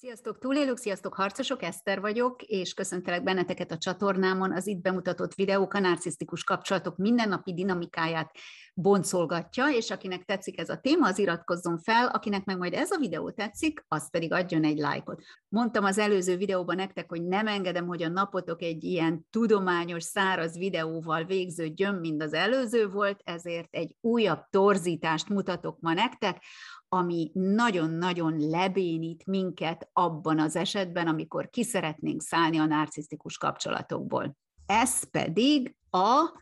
Sziasztok túlélők, sziasztok harcosok, Eszter vagyok, és köszöntelek benneteket a csatornámon. Az itt bemutatott videók a narcisztikus kapcsolatok mindennapi dinamikáját boncolgatja, és akinek tetszik ez a téma, az iratkozzon fel, akinek meg majd ez a videó tetszik, az pedig adjon egy lájkot. Mondtam az előző videóban nektek, hogy nem engedem, hogy a napotok egy ilyen tudományos, száraz videóval végződjön, mint az előző volt, ezért egy újabb torzítást mutatok ma nektek, ami nagyon-nagyon lebénít minket abban az esetben, amikor ki szeretnénk szállni a narcisztikus kapcsolatokból. Ez pedig a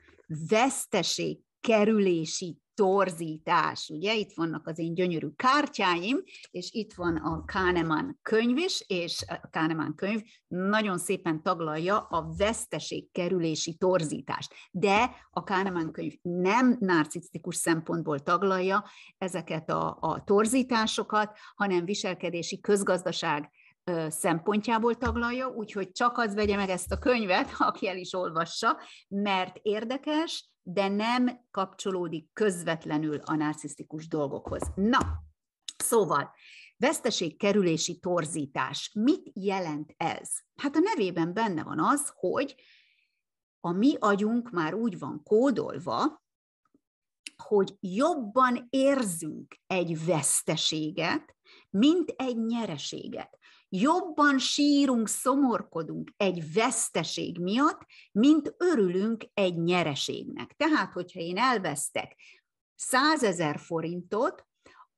veszteség kerülési torzítás. Ugye itt vannak az én gyönyörű kártyáim, és itt van a Kahneman könyv is, és a Kahneman könyv nagyon szépen taglalja a veszteségkerülési torzítást. De a Kahneman könyv nem narcisztikus szempontból taglalja ezeket a, a torzításokat, hanem viselkedési közgazdaság szempontjából taglalja, úgyhogy csak az vegye meg ezt a könyvet, aki el is olvassa, mert érdekes, de nem kapcsolódik közvetlenül a narcisztikus dolgokhoz. Na, szóval, veszteségkerülési torzítás. Mit jelent ez? Hát a nevében benne van az, hogy a mi agyunk már úgy van kódolva, hogy jobban érzünk egy veszteséget, mint egy nyereséget jobban sírunk, szomorkodunk egy veszteség miatt, mint örülünk egy nyereségnek. Tehát, hogyha én elvesztek százezer forintot,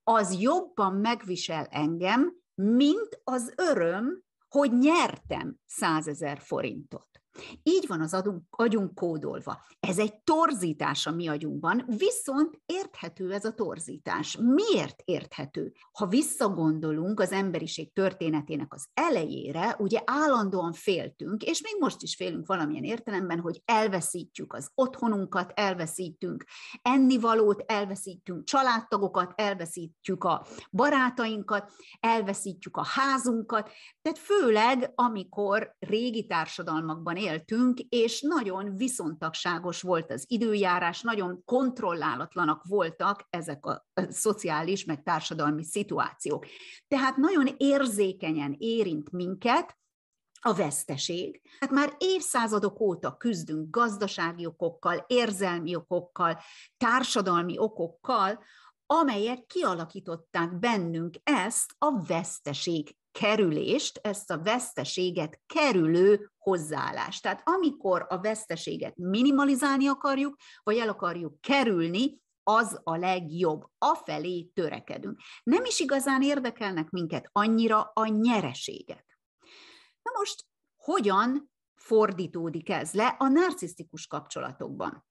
az jobban megvisel engem, mint az öröm, hogy nyertem százezer forintot. Így van az adunk, agyunk kódolva. Ez egy torzítás a mi agyunkban, viszont érthető ez a torzítás. Miért érthető? Ha visszagondolunk az emberiség történetének az elejére, ugye állandóan féltünk, és még most is félünk valamilyen értelemben, hogy elveszítjük az otthonunkat, elveszítünk ennivalót, elveszítünk családtagokat, elveszítjük a barátainkat, elveszítjük a házunkat, tehát főleg, amikor régi társadalmakban éltünk, és nagyon viszontagságos volt az időjárás, nagyon kontrollálatlanak voltak ezek a, szociális, meg társadalmi szituációk. Tehát nagyon érzékenyen érint minket, a veszteség. Hát már évszázadok óta küzdünk gazdasági okokkal, érzelmi okokkal, társadalmi okokkal, amelyek kialakították bennünk ezt a veszteség kerülést, ezt a veszteséget kerülő hozzáállást. Tehát amikor a veszteséget minimalizálni akarjuk, vagy el akarjuk kerülni, az a legjobb, afelé törekedünk. Nem is igazán érdekelnek minket annyira a nyereségek. Na most, hogyan fordítódik ez le a narcisztikus kapcsolatokban?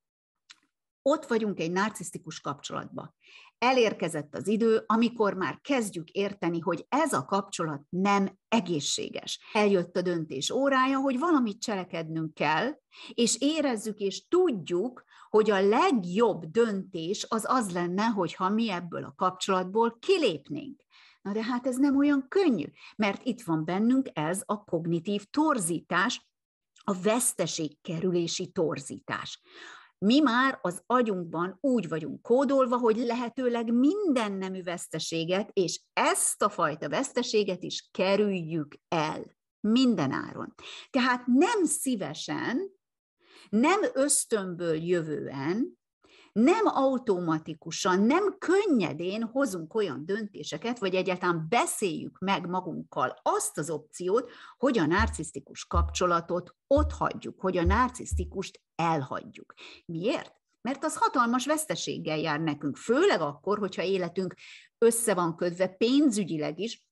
Ott vagyunk egy narcisztikus kapcsolatban elérkezett az idő, amikor már kezdjük érteni, hogy ez a kapcsolat nem egészséges. Eljött a döntés órája, hogy valamit cselekednünk kell, és érezzük és tudjuk, hogy a legjobb döntés az az lenne, hogyha mi ebből a kapcsolatból kilépnénk. Na de hát ez nem olyan könnyű, mert itt van bennünk ez a kognitív torzítás, a veszteségkerülési torzítás. Mi már az agyunkban úgy vagyunk kódolva, hogy lehetőleg minden nemű veszteséget, és ezt a fajta veszteséget is kerüljük el minden áron. Tehát nem szívesen, nem ösztönből jövően, nem automatikusan, nem könnyedén hozunk olyan döntéseket, vagy egyáltalán beszéljük meg magunkkal azt az opciót, hogy a narcisztikus kapcsolatot ott hagyjuk, hogy a narcisztikust elhagyjuk. Miért? Mert az hatalmas veszteséggel jár nekünk, főleg akkor, hogyha életünk össze van kötve pénzügyileg is,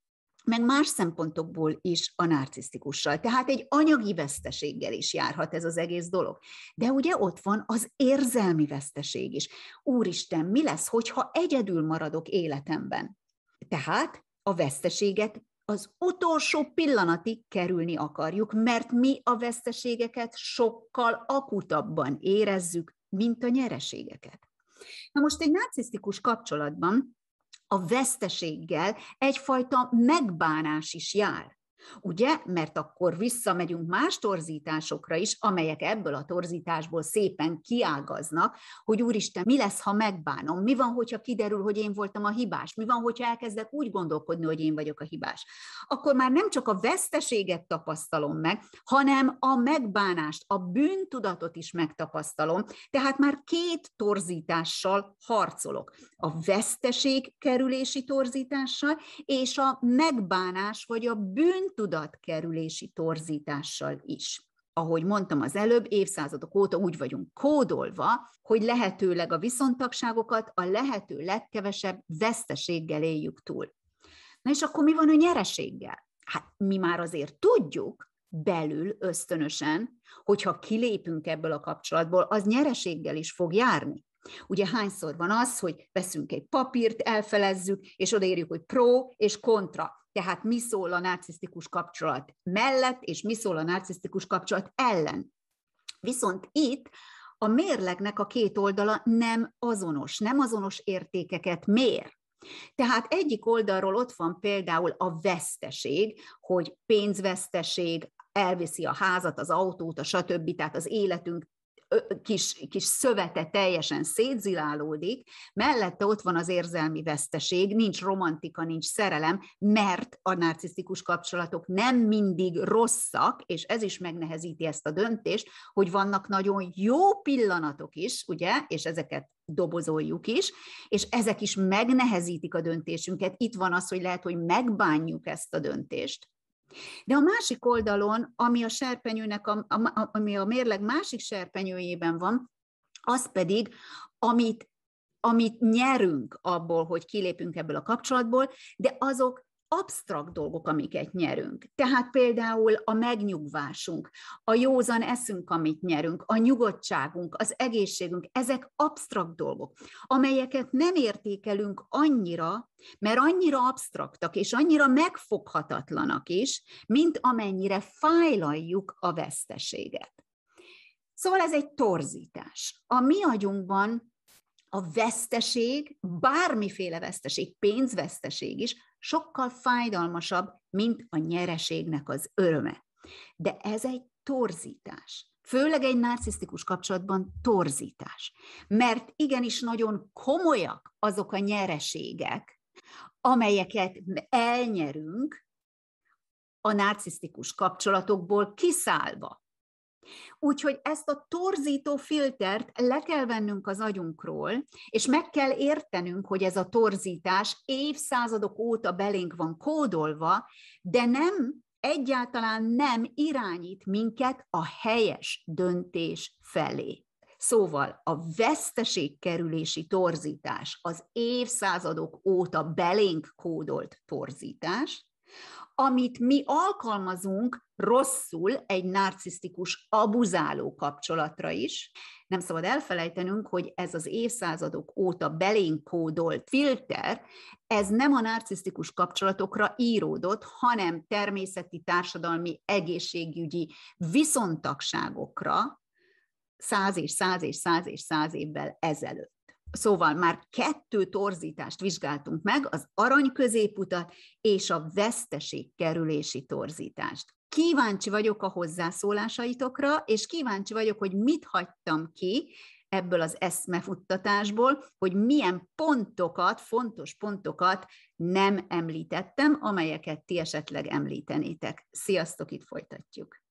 meg más szempontokból is a narcisztikussal. Tehát egy anyagi veszteséggel is járhat ez az egész dolog. De ugye ott van az érzelmi veszteség is. Úristen, mi lesz, hogyha egyedül maradok életemben? Tehát a veszteséget az utolsó pillanatig kerülni akarjuk, mert mi a veszteségeket sokkal akutabban érezzük, mint a nyereségeket. Na most egy narcisztikus kapcsolatban a veszteséggel egyfajta megbánás is jár. Ugye? Mert akkor visszamegyünk más torzításokra is, amelyek ebből a torzításból szépen kiágaznak, hogy úristen, mi lesz, ha megbánom? Mi van, hogyha kiderül, hogy én voltam a hibás? Mi van, hogyha elkezdek úgy gondolkodni, hogy én vagyok a hibás? Akkor már nem csak a veszteséget tapasztalom meg, hanem a megbánást, a bűntudatot is megtapasztalom. Tehát már két torzítással harcolok. A veszteség kerülési torzítással, és a megbánás vagy a bűntudat kerülési torzítással is ahogy mondtam az előbb, évszázadok óta úgy vagyunk kódolva, hogy lehetőleg a viszontagságokat a lehető legkevesebb veszteséggel éljük túl. Na és akkor mi van a nyereséggel? Hát mi már azért tudjuk, belül ösztönösen, hogyha kilépünk ebből a kapcsolatból, az nyereséggel is fog járni. Ugye hányszor van az, hogy veszünk egy papírt, elfelezzük, és odaírjuk, hogy pro és kontra. Tehát mi szól a narcisztikus kapcsolat mellett, és mi szól a narcisztikus kapcsolat ellen. Viszont itt a mérlegnek a két oldala nem azonos, nem azonos értékeket mér. Tehát egyik oldalról ott van például a veszteség, hogy pénzveszteség, elviszi a házat, az autót, a stb. Tehát az életünk kis, kis szövete teljesen szétzilálódik, mellette ott van az érzelmi veszteség, nincs romantika, nincs szerelem, mert a narcisztikus kapcsolatok nem mindig rosszak, és ez is megnehezíti ezt a döntést, hogy vannak nagyon jó pillanatok is, ugye, és ezeket dobozoljuk is, és ezek is megnehezítik a döntésünket. Itt van az, hogy lehet, hogy megbánjuk ezt a döntést, de a másik oldalon, ami a serpenyőnek, a, a, ami a mérleg másik serpenyőjében van, az pedig, amit, amit nyerünk abból, hogy kilépünk ebből a kapcsolatból, de azok absztrakt dolgok, amiket nyerünk. Tehát például a megnyugvásunk, a józan eszünk, amit nyerünk, a nyugodtságunk, az egészségünk, ezek absztrakt dolgok, amelyeket nem értékelünk annyira, mert annyira absztraktak és annyira megfoghatatlanak is, mint amennyire fájlaljuk a veszteséget. Szóval ez egy torzítás. A mi agyunkban a veszteség, bármiféle veszteség, pénzveszteség is sokkal fájdalmasabb, mint a nyereségnek az öröme. De ez egy torzítás. Főleg egy narcisztikus kapcsolatban torzítás. Mert igenis nagyon komolyak azok a nyereségek, amelyeket elnyerünk a narcisztikus kapcsolatokból kiszállva. Úgyhogy ezt a torzító filtert le kell vennünk az agyunkról, és meg kell értenünk, hogy ez a torzítás évszázadok óta belénk van kódolva, de nem, egyáltalán nem irányít minket a helyes döntés felé. Szóval a veszteségkerülési torzítás az évszázadok óta belénk kódolt torzítás, amit mi alkalmazunk rosszul egy narcisztikus, abuzáló kapcsolatra is. Nem szabad elfelejtenünk, hogy ez az évszázadok óta belénk kódolt filter, ez nem a narcisztikus kapcsolatokra íródott, hanem természeti, társadalmi, egészségügyi viszontagságokra száz és száz és száz és száz évvel ezelőtt. Szóval már kettő torzítást vizsgáltunk meg, az arany középutat és a veszteség kerülési torzítást. Kíváncsi vagyok a hozzászólásaitokra, és kíváncsi vagyok, hogy mit hagytam ki ebből az eszmefuttatásból, hogy milyen pontokat, fontos pontokat nem említettem, amelyeket ti esetleg említenétek. Sziasztok, itt folytatjuk!